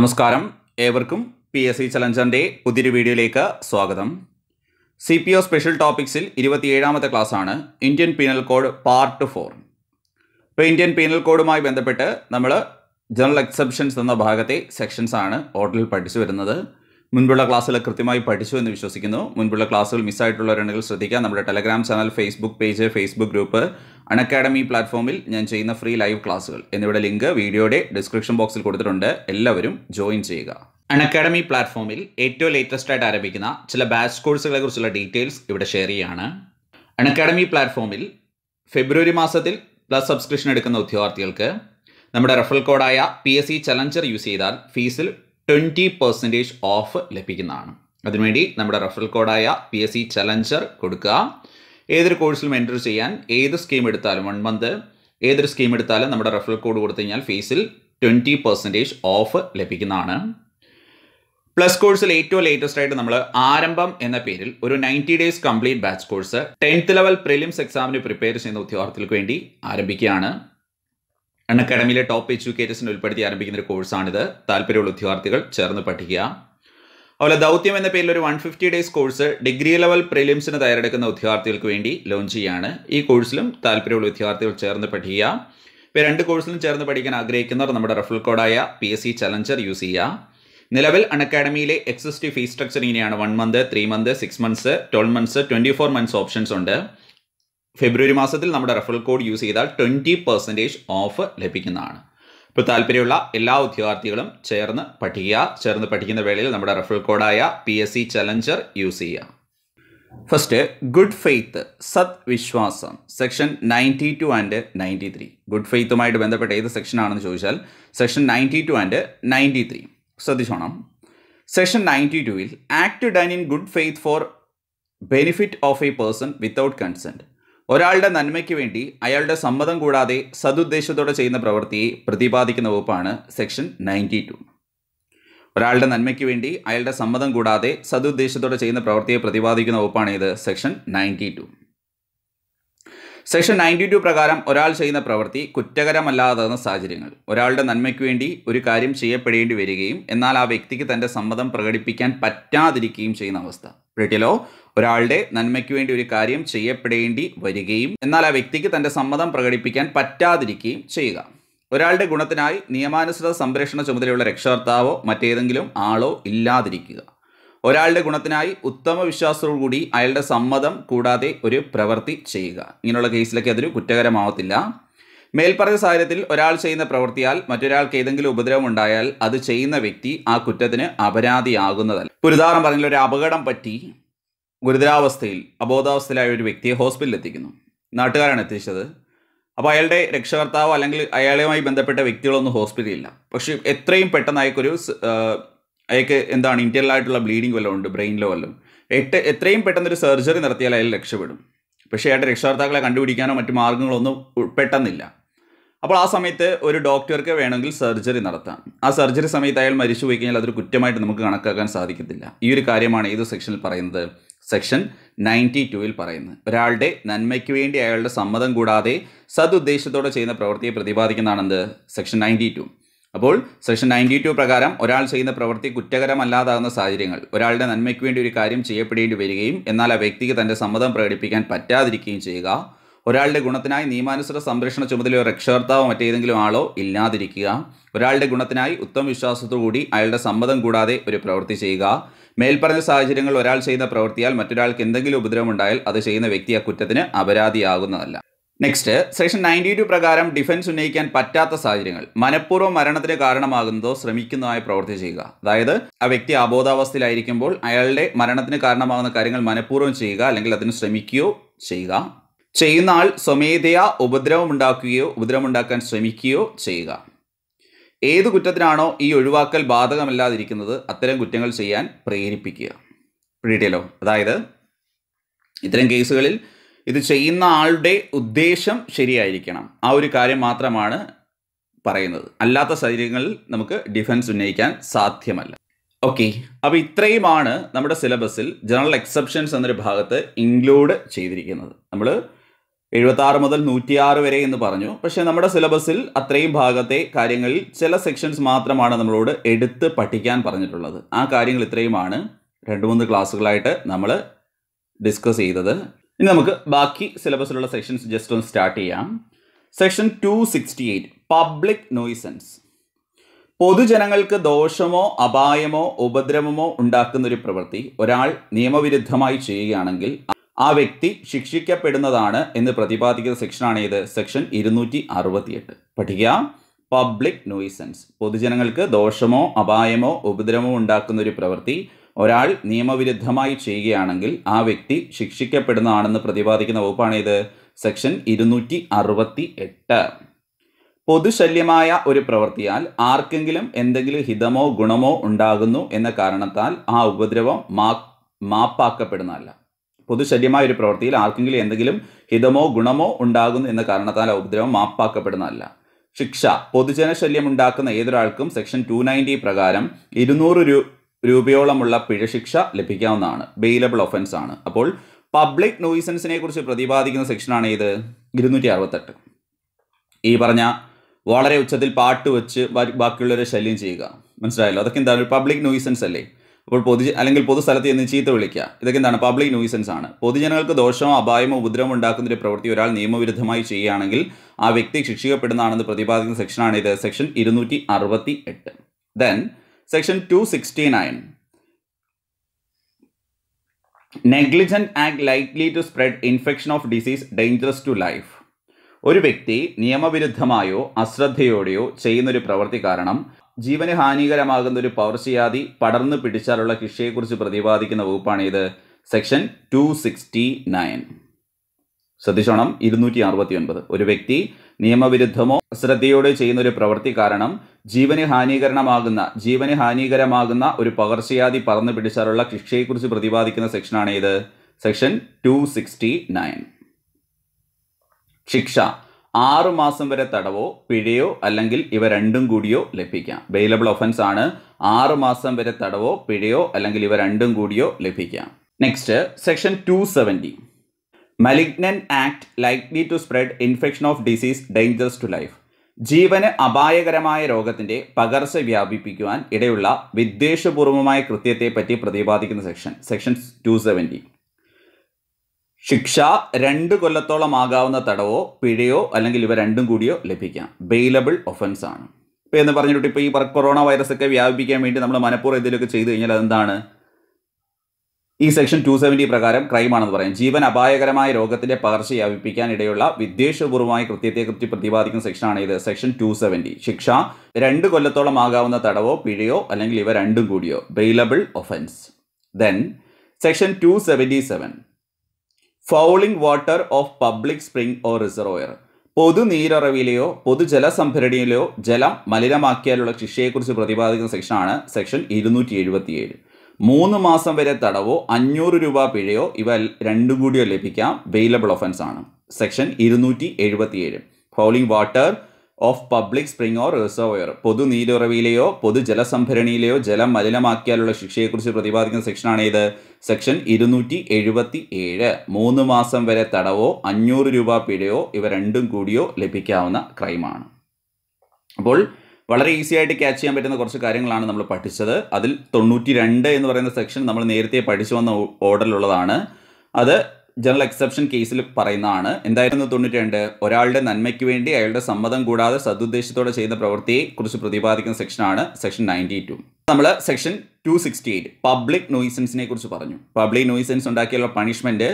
നമസ്കാരം. ഏവർക്കും P S C ചലഞ്ചറിന്റെ പുതിയൊരു വീഡിയോയിലേക്ക് സ്വാഗതം. സി പി ഒ സ്പെഷ്യൽ ടോപ്പിക്സിൽ ഇരുപത്തിയേഴാമത്തെ ക്ലാസ്സാണ് Indian penal code part four ഇപ്പോൾ ഇന്ത്യൻ പീനൽ കോഡുമായി ബന്ധപ്പെട്ട് നമ്മൾ ജനറൽ എക്സെപ്ഷൻസ് എന്ന ഭാഗത്തെ സെക്ഷൻസാണ് ഓർഡറിൽ പഠിച്ചു വരുന്നത്. മുൻപുള്ള ക്ലാസ്സിൽ കൃത്യമായി പഠിച്ചു എന്ന് വിശ്വസിക്കുന്നു. മുൻപുള്ള ക്ലാസ്സുകൾ മിസ്സായിട്ടുള്ളവരുണ്ടെങ്കിൽ ശ്രദ്ധിക്കുക നമ്മുടെ Telegram channel Facebook page Facebook group Unacademy പ്ലാറ്റ്ഫോമിൽ ഞാൻ ചെയ്യുന്ന ഫ്രീ ലൈവ് ക്ലാസ്സുകൾ. എന്നിവയുടെ ലിങ്ക് വീഡിയോയുടെ ഡിസ്ക്രിപ്ഷൻ ബോക്സിൽ കൊടുത്തിട്ടുണ്ട്. എല്ലാവരും ജോയിൻ ചെയ്യുക. അൺഅക്കാഡമി പ്ലാറ്റ്ഫോമിൽ ഏറ്റവും ലേറ്റസ്റ്റ് ആയിട്ട് ആരംഭിക്കുന്ന ചില ബാച്ച് കോഴ്സുകളെ കുറിച്ചുള്ള ഡീറ്റെയിൽസ് ഇവിടെ ഷെയർ ചെയ്യുകയാണ് അൺഅക്കാഡമി പ്ലാറ്റ്ഫോമിൽ ഫെബ്രുവരി മാസത്തിൽ പ്ലസ് സബ്സ്ക്രിപ്ഷൻ എടുക്കുന്ന ഉദ്യോഗാർത്ഥികൾക്ക് നമ്മുടെ referral കോഡായ P S C challenger use ചെയ്താൽ ഫീസിൽ ട്വന്റി പെർസെന്റേജ് ഓഫ് ലഭിക്കുന്നതാണ്. അതിനുവേണ്ടി നമ്മുടെ റെഫറൽ കോഡായ പി എസ് സി ചലഞ്ചർ കൊടുക്കുക. ഏതൊരു കോഴ്സിലും എന്റർ ചെയ്യാൻ ഏത് സ്കീം എടുത്താലും വൺ മന്ത് ഏതൊരു സ്കീം എടുത്താലും നമ്മുടെ റെഫറൽ കോഡ് കൊടുത്തു കഴിഞ്ഞാൽ ഫീസിൽ ട്വന്റി പെർസെന്റേജ് ഓഫ് ലഭിക്കുന്നതാണ്. പ്ലസ് കോഴ്സിൽ ഏറ്റവും ലേറ്റസ്റ്റ് ആയിട്ട് നമ്മൾ ആരംഭം എന്ന പേരിൽ ഒരു ninety days complete batch course tenth level prelims എക്സാമിന് പ്രിപ്പയർ ചെയ്യുന്ന ഉദ്യോഗാർത്ഥികൾക്ക് വേണ്ടി ആരംഭിക്കുകയാണ്. അൺ അക്കാഡമിയിലെ ടോപ്പ് എഡ്യൂക്കേറ്റേഴ്സിനെ ഉൾപ്പെടുത്തി ആരംഭിക്കുന്ന ഒരു കോഴ്സാണിത്. താല്പര്യമുള്ള ഉദ്യോഗാർത്ഥികൾ ചേർന്ന് പഠിക്കുക. അതുപോലെ ദൗത്യം എന്ന പേരിൽ ഒരു one fifty days course degree level പ്രിലിംസിന് തയ്യാറെടുക്കുന്ന ഉദ്യോഗാർത്ഥികൾക്ക് വേണ്ടി ലോഞ്ച് ചെയ്യാണ്. ഈ കോഴ്സിലും താല്പര്യമുള്ള ഉദ്യോഗാർത്ഥികൾ ചേർന്ന് പഠിക്കുക. ഇപ്പോൾ രണ്ട് കോഴ്സിലും ചേർന്ന് പഠിക്കാൻ ആഗ്രഹിക്കുന്നവർ നമ്മുടെ referral കോഡായ P S C challenger use ചെയ്യുക. നിലവിൽ അൺ അക്കാഡമിയിലെ എക്സിസ്റ്റീവ് ഫീസ് സ്ട്രക്ചർ ഇങ്ങനെയാണ് one month three month six months twelve months twenty four months options ഉണ്ട്. ഫെബ്രുവരി മാസത്തിൽ നമ്മുടെ റെഫറൽ കോഡ് യൂസ് ചെയ്താൽ ട്വന്റി പെർസെന്റേജ് ഓഫ് ലഭിക്കുന്നതാണ്. ഇപ്പോൾ താല്പര്യമുള്ള എല്ലാ ഉദ്യോഗാർത്ഥികളും ചേർന്ന് പഠിക്കുക ചേർന്ന് പഠിക്കുന്ന വേളയിൽ നമ്മുടെ referral കോഡായ P S C challenger use ചെയ്യുക. ഫസ്റ്റ് ഗുഡ് ഫെയ്ത്ത് സത് വിശ്വാസം section ninety two and ninety three good ഫെയ്ത്തുമായിട്ട് ബന്ധപ്പെട്ട ഏത് സെക്ഷനാണെന്ന് ചോദിച്ചാൽ section ninety two and ninety three ശ്രദ്ധിച്ചോണം. സെക്ഷൻ നയന്റി ടുവിൽ act done in good faith for benefit of a person without consent ഒരാളുടെ നന്മയ്ക്ക് വേണ്ടി അയാളുടെ സമ്മതം കൂടാതെ സതുദ്ദേശത്തോടെ ചെയ്യുന്ന പ്രവൃത്തിയെ പ്രതിപാദിക്കുന്ന വകുപ്പാണ് സെക്ഷൻ നയന്റി ടു. ഒരാളുടെ നന്മയ്ക്ക് വേണ്ടി അയാളുടെ സമ്മതം കൂടാതെ സതുദ്ദേശത്തോടെ ചെയ്യുന്ന പ്രവൃത്തിയെ പ്രതിപാദിക്കുന്ന വകുപ്പാണ് ഇത് section ninety two. Section ninety two പ്രകാരം ഒരാൾ ചെയ്യുന്ന പ്രവൃത്തി കുറ്റകരമല്ലാതാകുന്ന സാഹചര്യങ്ങൾ. ഒരാളുടെ നന്മയ്ക്ക് വേണ്ടി ഒരു കാര്യം ചെയ്യപ്പെടേണ്ടി വരികയും എന്നാൽ ആ വ്യക്തിക്ക് തന്റെ സമ്മതം പ്രകടിപ്പിക്കാൻ പറ്റാതിരിക്കുകയും ചെയ്യുന്ന അവസ്ഥ. ബ്രിട്ടിലോ ഒരാളുടെ നന്മയ്ക്ക് വേണ്ടി ഒരു കാര്യം ചെയ്യപ്പെടേണ്ടി വരികയും എന്നാൽ ആ വ്യക്തിക്ക് തന്റെ സമ്മതം പ്രകടിപ്പിക്കാൻ പറ്റാതിരിക്കുകയും ചെയ്യുക. ഒരാളുടെ ഗുണത്തിനായി നിയമാനുസൃത സംരക്ഷണ ചുമതലയുള്ള രക്ഷകർത്താവോ മറ്റേതെങ്കിലും ആളോ ഇല്ലാതിരിക്കുക. ഒരാളുടെ ഗുണത്തിനായി ഉത്തമ വിശ്വാസത്തോടുകൂടി അയാളുടെ സമ്മതം കൂടാതെ ഒരു പ്രവൃത്തി ചെയ്യുക. ഇങ്ങനെയുള്ള കേസിലൊക്കെ അതൊരു കുറ്റകരമാവത്തില്ല. മേൽപ്പറഞ്ഞ സാഹചര്യത്തിൽ ഒരാൾ ചെയ്യുന്ന പ്രവൃത്തിയാൽ മറ്റൊരാൾക്ക് ഏതെങ്കിലും ഉപദ്രവം ഉണ്ടായാൽ അത് ചെയ്യുന്ന വ്യക്തി ആ കുറ്റത്തിന് അപരാധിയാകുന്നതല്ല. ഒരു ഉദാഹരണം പറഞ്ഞാൽ ഒരു അപകടം പറ്റി. ഗുരുതരാവസ്ഥയിൽ അബോധാവസ്ഥയിലായ ഒരു വ്യക്തിയെ ഹോസ്പിറ്റലിൽ എത്തിക്കുന്നു നാട്ടുകാരാണ് എത്തിച്ചത്. അപ്പോൾ അയാളുടെ രക്ഷകർത്താവോ അല്ലെങ്കിൽ അയാളുമായി ബന്ധപ്പെട്ട വ്യക്തികളൊന്നും ഹോസ്പിറ്റലിൽ ഇല്ല പക്ഷേ എത്രയും പെട്ടെന്ന് അയാൾക്കൊരു അയാൾക്ക് എന്താണ് ഇന്റേർണലായിട്ടുള്ള ബ്ലീഡിങ് വല്ലതും ഉണ്ട് ബ്രെയിനിലോ വല്ലതും. എട്ട് എത്രയും പെട്ടെന്നൊരു സർജറി നടത്തിയാൽ അയാൾ രക്ഷപ്പെടും. പക്ഷേ അയാളുടെ രക്ഷകർത്താക്കളെ കണ്ടുപിടിക്കാനോ മറ്റു മാർഗങ്ങളൊന്നും പെട്ടെന്നില്ല. അപ്പോൾ ആ സമയത്ത് ഒരു ഡോക്ടർക്ക് വേണമെങ്കിൽ സർജറി നടത്താം. ആ സർജറി സമയത്ത് അയാൾ മരിച്ചു പോയി കഴിഞ്ഞാൽ അതൊരു കുറ്റമായിട്ട് നമുക്ക് കണക്കാക്കാൻ സാധിക്കത്തില്ല. ഈ ഒരു കാര്യമാണ് ഏത് സെക്ഷനിൽ പറയുന്നത്. സെക്ഷൻ നയന്റി ടുവിൽ പറയുന്നത് ഒരാളുടെ നന്മയ്ക്ക് വേണ്ടി അയാളുടെ സമ്മതം കൂടാതെ സതുദ്ദേശത്തോടെ ചെയ്യുന്ന പ്രവൃത്തിയെ പ്രതിപാദിക്കുന്നതാണെന്ത്? സെക്ഷൻ നയന്റി ടു അപ്പോൾ സെക്ഷൻ നയന്റി ടു പ്രകാരം ഒരാൾ ചെയ്യുന്ന പ്രവൃത്തി കുറ്റകരമല്ലാതാകുന്ന സാഹചര്യങ്ങൾ ഒരാളുടെ നന്മയ്ക്ക് വേണ്ടി ഒരു കാര്യം ചെയ്യപ്പെടേണ്ടി വരികയും എന്നാൽ ആ വ്യക്തിക്ക് തന്റെ സമ്മതം പ്രകടിപ്പിക്കാൻ പറ്റാതിരിക്കുകയും ചെയ്യുക ഒരാളുടെ ഗുണത്തിനായി നിയമാനുസൃത സംരക്ഷണ ചുമതലയോ രക്ഷകർത്താവോ മറ്റേതെങ്കിലും ആളോ ഇല്ലാതിരിക്കുക ഒരാളുടെ ഗുണത്തിനായി ഉത്തമ വിശ്വാസത്തോടുകൂടി അയാളുടെ സമ്മതം കൂടാതെ ഒരു പ്രവൃത്തി ചെയ്യുക മേൽപ്പറഞ്ഞ സാഹചര്യങ്ങൾ ഒരാൾ ചെയ്യുന്ന പ്രവൃത്തിയാൽ മറ്റൊരാൾക്ക് എന്തെങ്കിലും ഉപദ്രവം ഉണ്ടായാൽ അത് ചെയ്യുന്ന വ്യക്തി ആ കുറ്റത്തിന് അപരാധിയാകുന്നതല്ല. നെക്സ്റ്റ് സെക്ഷൻ നയന്റി ടു പ്രകാരം ഡിഫൻസ് ഉന്നയിക്കാൻ പറ്റാത്ത സാഹചര്യങ്ങൾ. മനഃപൂർവം മരണത്തിന് കാരണമാകുന്നതോ ശ്രമിക്കുന്നതായി പ്രവൃത്തി ചെയ്യുക. അതായത് ആ വ്യക്തി അബോധാവസ്ഥയിലായിരിക്കുമ്പോൾ അയാളുടെ മരണത്തിന് കാരണമാകുന്ന കാര്യങ്ങൾ മനഃപൂർവം ചെയ്യുക അല്ലെങ്കിൽ അതിന് ശ്രമിക്കുകയോ ചെയ്യുക. ചെയ്യുന്ന ആൾ സ്വമേധയാ ഉപദ്രവം ഉണ്ടാക്കുകയോ ഉപദ്രവം ഉണ്ടാക്കാൻ ശ്രമിക്കുകയോ ചെയ്യുക. ഏത് കുറ്റത്തിനാണോ ഈ ഒഴിവാക്കൽ ബാധകമല്ലാതിരിക്കുന്നത് അത്തരം കുറ്റങ്ങൾ ചെയ്യാൻ പ്രേരിപ്പിക്കുക. പിടിയിട്ടല്ലോ അതായത് ഇത്തരം കേസുകളിൽ ഇത് ചെയ്യുന്ന ആളുടെ ഉദ്ദേശം ശരിയായിരിക്കണം. ആ ഒരു കാര്യം മാത്രമാണ് പറയുന്നത്. അല്ലാത്ത സാഹചര്യങ്ങളിൽ നമുക്ക് ഡിഫൻസ് ഉന്നയിക്കാൻ സാധ്യമല്ല. ഓക്കെ അപ്പോൾ ഇത്രയുമാണ് നമ്മുടെ സിലബസിൽ ജനറൽ എക്സെപ്ഷൻസ് എന്നൊരു ഭാഗത്ത് ഇൻക്ലൂഡ് ചെയ്തിരിക്കുന്നത്. നമ്മൾ എഴുപത്തി ആറ് മുതൽ നൂറ്റിയാറ് വരെ എന്ന് പറഞ്ഞു. പക്ഷേ നമ്മുടെ സിലബസിൽ അത്രയും ഭാഗത്തെ കാര്യങ്ങളിൽ ചില സെക്ഷൻസ് മാത്രമാണ് നമ്മളോട് എടുത്ത് പഠിക്കാൻ പറഞ്ഞിട്ടുള്ളത്. ആ കാര്യങ്ങൾ ഇത്രയുമാണ്. രണ്ട് മൂന്ന് ക്ലാസ്സുകളായിട്ട് നമ്മൾ ഡിസ്കസ് ചെയ്തത്. ഇനി നമുക്ക് ബാക്കി സിലബസിലുള്ള സെക്ഷൻസ് ജസ്റ്റ് ഒന്ന് സ്റ്റാർട്ട് ചെയ്യാം. Section two sixty eight public nuisance പൊതുജനങ്ങൾക്ക് ദോഷമോ അപായമോ ഉപദ്രവമോ ഉണ്ടാക്കുന്ന ഒരു പ്രവൃത്തി ഒരാൾ നിയമവിരുദ്ധമായി ചെയ്യുകയാണെങ്കിൽ ആ വ്യക്തി ശിക്ഷിക്കപ്പെടുന്നതാണ് എന്ന് പ്രതിപാദിക്കുന്ന സെക്ഷനാണ് ഏത്? സെക്ഷൻ ഇരുന്നൂറ്റി അറുപത്തിയെട്ട് പഠിക്കുക. പബ്ലിക് നോയിസൻസ് പൊതുജനങ്ങൾക്ക് ദോഷമോ അപായമോ ഉപദ്രവമോ ഉണ്ടാക്കുന്ന ഒരു പ്രവൃത്തി. ഒരാൾ നിയമവിരുദ്ധമായി ചെയ്യുകയാണെങ്കിൽ ആ വ്യക്തി ശിക്ഷിക്കപ്പെടുന്നതാണെന്ന് പ്രതിപാദിക്കുന്ന വകുപ്പാണ് ഇത് സെക്ഷൻ ഇരുന്നൂറ്റി അറുപത്തി എട്ട് പൊതുശല്യമായ ഒരു പ്രവൃത്തിയാൽ ആർക്കെങ്കിലും എന്തെങ്കിലും ഹിതമോ ഗുണമോ ഉണ്ടാകുന്നു എന്ന കാരണത്താൽ ആ ഉപദ്രവം മാ മാപ്പാക്കപ്പെടുന്നതല്ല. പൊതുശല്യമായ ഒരു പ്രവൃത്തിയിൽ ആർക്കെങ്കിലും എന്തെങ്കിലും ഹിതമോ ഗുണമോ ഉണ്ടാകുന്നു എന്ന കാരണത്താൽ ഉപദ്രവം മാപ്പാക്കപ്പെടുന്നതല്ല. ശിക്ഷ. പൊതുജനശല്യം ഉണ്ടാക്കുന്ന ഏതൊരാൾക്കും സെക്ഷൻ ടു നയന്റി പ്രകാരം ഇരുന്നൂറ് രൂപയോളമുള്ള പിഴശിക്ഷ ലഭിക്കാവുന്നതാണ്. ബെയിലബിൾ ഒഫൻസ് ആണ്. അപ്പോൾ പബ്ലിക് നോയിസൻസിനെ കുറിച്ച് പ്രതിപാദിക്കുന്ന സെക്ഷനാണ് ഇത് ഇരുന്നൂറ്റി അറുപത്തെട്ട് ഈ പറഞ്ഞ വളരെ ഉച്ചത്തിൽ പാട്ട് വെച്ച് ബാക്കിയുള്ളവരെ ശല്യം ചെയ്യുക. മനസ്സിലായല്ലോ? അതൊക്കെ എന്താണ്? പബ്ലിക് നോയിസൻസ് അല്ലേ? അപ്പോൾ പൊതു അല്ലെങ്കിൽ പൊതുസ്ഥലത്ത് ചെന്ന് ചീത്ത വിളിക്കുക. ഇതൊക്കെ എന്താണ്? പബ്ലിക് ന്യൂസൻസ് ആണ്. പൊതുജനങ്ങൾക്ക് ദോഷമോ അപായമോ ഉപദ്രവമോ ഉണ്ടാക്കുന്ന ഒരു പ്രവൃത്തി ഒരാൾ നിയമവിരുദ്ധമായി ചെയ്യുകയാണെങ്കിൽ ആ വ്യക്തി ശിക്ഷിക്കപ്പെടുന്നതാണെന്ന് പ്രതിപാദിക്കുന്ന സെക്ഷനാണ് ഇത്. സെക്ഷൻ ഇരുന്നൂറ്റി അറുപത്തി എട്ട് then section two sixty nine negligent act likely to spread infection of disease dangerous to life ഒരു വ്യക്തി നിയമവിരുദ്ധമായോ അശ്രദ്ധയോടെയോ ചെയ്യുന്നൊരു പ്രവൃത്തി കാരണം ജീവന് ഹാനികരമാകുന്ന ഒരു പകർച്ചവ്യാധി പടർന്നു പിടിച്ചാലുള്ള ശിക്ഷയെക്കുറിച്ച് പ്രതിപാദിക്കുന്ന വകുപ്പാണ് ഇത്. സെക്ഷൻ ടു സിക്സ്റ്റി നയൻ ശ്രദ്ധിച്ചോണം ഇരുന്നൂറ്റി അറുപത്തി ഒൻപത് ഒരു വ്യക്തി നിയമവിരുദ്ധമോ അശ്രദ്ധയോടെ ചെയ്യുന്ന ഒരു പ്രവൃത്തി കാരണം ജീവന് ഹാനികരണമാകുന്ന ജീവന് ഹാനികരമാകുന്ന ഒരു പകർച്ചയാതി പറന്നു പിടിച്ചാലുള്ള ശിക്ഷയെക്കുറിച്ച് പ്രതിപാദിക്കുന്ന സെക്ഷനാണ് ഇത്. സെക്ഷൻ ടു സിക്സ്റ്റി നയൻ ശിക്ഷ. ആറു മാസം വരെ തടവോ പിഴയോ അല്ലെങ്കിൽ ഇവ രണ്ടും കൂടിയോ ലഭിക്കാം. ബെയിലബിൾ ഒഫൻസ് ആണ്. ആറു മാസം വരെ തടവോ പിഴയോ അല്ലെങ്കിൽ ഇവ രണ്ടും കൂടിയോ ലഭിക്കാം. Next section two seventy malignant act likely to spread infection of disease dangerous to life ജീവന് അപായകരമായ രോഗത്തിന്റെ പകർച്ച വ്യാപിപ്പിക്കുവാൻ ഇടയുള്ള വിദ്വേഷപൂർവമായ കൃത്യത്തെ പറ്റി പ്രതിപാദിക്കുന്ന സെക്ഷൻ സെക്ഷൻ ടു സെവന്റി ശിക്ഷ രണ്ട് കൊല്ലത്തോളം ആകാവുന്ന തടവോ പിഴയോ അല്ലെങ്കിൽ ഇവ രണ്ടും കൂടിയോ ലഭിക്കാം. ബെയിലബിൾ ഒഫൻസ് ആണ്. ഇപ്പോൾ എന്ന് പറഞ്ഞിട്ട് ഇപ്പോൾ ഈ കൊറോണ വൈറസ് ഒക്കെ വ്യാപിപ്പിക്കാൻ വേണ്ടി നമ്മൾ മനഃപൂർവം എന്തെങ്കിലുമൊക്കെ ചെയ്തു കഴിഞ്ഞാൽ അതെന്താണ്? ഈ സെക്ഷൻ ടു സെവന്റി പ്രകാരം ക്രൈമാണെന്ന് പറയാം. ജീവൻ അപായകരമായ രോഗത്തിന്റെ പകർച്ച വ്യാപിപ്പിക്കാൻ ഇടയുള്ള വിദ്വേഷപൂർവമായ കൃത്യത്തെക്കുറിച്ച് പ്രതിപാദിക്കുന്ന സെക്ഷനാണ് ഇത്. സെക്ഷൻ ടു സെവന്റി ശിക്ഷ രണ്ട് കൊല്ലത്തോളം ആകാവുന്ന തടവോ പിഴയോ അല്ലെങ്കിൽ ഇവ രണ്ടും കൂടിയോ. Bailable offence then section two seventy seven fouling water of public spring or reservoir. പൊതു നീരറവിലെയോ പൊതുജലസംഭരണിയിലെയോ ജലം മലിനമാക്കിയാലുള്ള ശിക്ഷയെക്കുറിച്ച് പ്രതിപാദിക്കുന്ന സെക്ഷനാണ് സെക്ഷൻ ഇരുന്നൂറ്റി എഴുപത്തിയേഴ് മൂന്ന് മാസം വരെ തടവോ അഞ്ഞൂറ് രൂപ പിഴയോ ഇവ രണ്ടും കൂടിയോ ലഭിക്കാം. വെയിലബിൾ ഒഫൻസ് ആണ്. സെക്ഷൻ ഇരുന്നൂറ്റി എഴുപത്തിയേഴ് fouling water of public spring or reservoir പൊതു നീരുറവിയിലെയോ പൊതു ജലസംഭരണിയിലെയോ ജലം മലിനമാക്കിയാലുള്ള ശിക്ഷയെക്കുറിച്ച് പ്രതിപാദിക്കുന്ന സെക്ഷനാണ് ഇത് സെക്ഷൻ ഇരുന്നൂറ്റി എഴുപത്തി ഏഴ് മൂന്ന് മാസം വരെ തടവോ അഞ്ഞൂറ് രൂപ പിഴയോ ഇവ രണ്ടും കൂടിയോ ലഭിക്കാവുന്ന ക്രൈമാണ്. അപ്പോൾ വളരെ ഈസി ആയിട്ട് ക്യാച്ച് ചെയ്യാൻ പറ്റുന്ന കുറച്ച് കാര്യങ്ങളാണ് നമ്മൾ പഠിച്ചത്. അതിൽ തൊണ്ണൂറ്റി രണ്ട് എന്ന് പറയുന്ന സെക്ഷൻ നമ്മൾ നേരത്തെ പഠിച്ചു വന്ന ഓർഡറിലുള്ളതാണ്. അത് ജനറൽ എക്സെപ്ഷൻ കേസിൽ പറയുന്നതാണ്. എന്തായിരുന്നു തൊണ്ണൂറ്റി രണ്ട് ഒരാളുടെ നന്മയ്ക്ക് വേണ്ടി അയാളുടെ സമ്മതം കൂടാതെ സദുദ്ദേശത്തോടെ ചെയ്യുന്ന പ്രവൃത്തിയെ കുറിച്ച് പ്രതിപാദിക്കുന്ന സെക്ഷനാണ് സെക്ഷൻ നയന്റി ടു. നമ്മൾ section two sixty eight public നോയിസൻസിനെ കുറിച്ച് പറഞ്ഞു. പബ്ലിക് നോയിസൻസ് ഉണ്ടാക്കിയുള്ള പണിഷ്മെന്റ്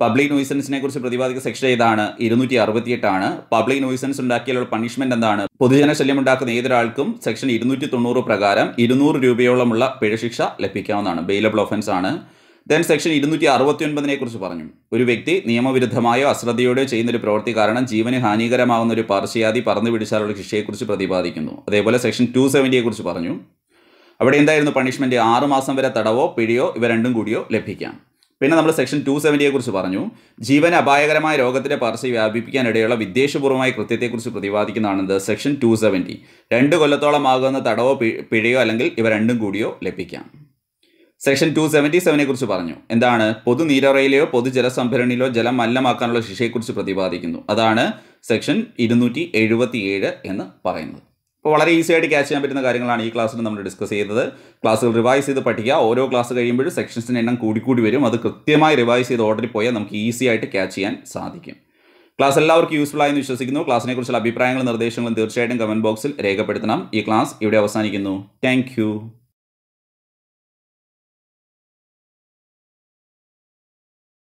പബ്ലിക് നോയിസൻസിനെ കുറിച്ച് പ്രതിപാദിക്കുന്ന സെക്ഷൻ ഏതാണ്? ഇരുന്നൂറ്റി അറുപത്തിയെട്ടാണ് പബ്ലിക് നോയിസൻസ് ഉണ്ടാക്കിയുള്ള പണിഷ്മെന്റ് എന്താണ്? പൊതുജന ശല്യം ഉണ്ടാക്കുന്ന ഏതൊരാൾക്കും സെക്ഷൻ ഇരുന്നൂറ്റി തൊണ്ണൂറ് പ്രകാരം ഇരുന്നൂറ് രൂപയോളമുള്ള പിഴശിക്ഷ ലഭിക്കാവുന്നതാണ്. ബെയിലബിൾ ഒഫൻസ് ആണ്. ദെൻ സെക്ഷൻ ഇരുന്നൂറ്റി അറുപത്തി ഒൻപതിനെ കുറിച്ച് പറഞ്ഞു. ഒരു വ്യക്തി നിയമവിരുദ്ധമായോ അശ്രദ്ധയോടെയോ ചെയ്യുന്ന ഒരു പ്രവൃത്തി കാരണം ജീവന് ഹാനികരമാകുന്ന ഒരു പാർശ്വയാതി പറന്നു പിടിച്ചാലുള്ള ശിക്ഷയെക്കുറിച്ച് പ്രതിപാദിക്കുന്നു. അതേപോലെ സെക്ഷൻ ടു സെവന്റിയെ കുറിച്ച് പറഞ്ഞു. അവിടെ എന്തായിരുന്നു പണിഷ്മെന്റ് ആറ് മാസം വരെ തടവോ പിഴയോ ഇവ രണ്ടും കൂടിയോ ലഭിക്കാം. പിന്നെ നമ്മൾ സെക്ഷൻ ടു സെവന്റിയെ കുറിച്ച് പറഞ്ഞു. ജീവൻ അപായകരമായ രോഗത്തിന്റെ പാർശ്വ വ്യാപിപ്പിക്കാനിടയുള്ള വിദ്വേഷപൂർവമായ കൃത്യത്തെക്കുറിച്ച് പ്രതിപാദിക്കുന്നതാണെന്ത് സെക്ഷൻ ടു സെവന്റി രണ്ട് കൊല്ലത്തോളം ആകുന്ന തടവോ പിഴയോ അല്ലെങ്കിൽ ഇവ രണ്ടും കൂടിയോ ലഭിക്കാം. സെക്ഷൻ ടു സെവന്റി സെവനെ കുറിച്ച് പറഞ്ഞു. എന്താണ്? പൊതു നീരറയിലെയോ പൊതു ജലസംഭരണിയിലോ ജലം മലിനമാക്കാനുള്ള ശിക്ഷയെക്കുറിച്ച് പ്രതിപാദിക്കുന്നു. അതാണ് സെക്ഷൻ ഇരുന്നൂറ്റി എഴുപത്തി ഏഴ് എന്ന് പറയുന്നത്. അപ്പോൾ വളരെ ഈസി ആയിട്ട് ക്യാച്ച് ചെയ്യാൻ പറ്റുന്ന കാര്യങ്ങളാണ് ഈ ക്ലാസ്സിൽ നമ്മൾ ഡിസ്കസ് ചെയ്തത്. ക്ലാസ്സുകൾ റിവൈസ് ചെയ്ത് പഠിക്കുക. ഓരോ ക്ലാസ് കഴിയുമ്പോഴും സെക്ഷൻസിന്റെ എണ്ണം കൂടിക്കൂടി വരും. അത് കൃത്യമായി റിവൈസ് ചെയ്ത് ഓർഡറിൽ പോയാൽ നമുക്ക് ഈസി ആയിട്ട് ക്യാച്ച് ചെയ്യാൻ സാധിക്കും. ക്ലാസ് എല്ലാവർക്കും യൂസ്ഫുൾ ആയെന്ന് വിശ്വസിക്കുന്നു. ക്ലാസ്സിനെ കുറിച്ചുള്ള അഭിപ്രായങ്ങളും നിർദ്ദേശങ്ങളും തീർച്ചയായിട്ടും കമന്റ് ബോക്സിൽ രേഖപ്പെടുത്തണം. ഈ ക്ലാസ് ഇവിടെ അവസാനിക്കുന്നു. താങ്ക്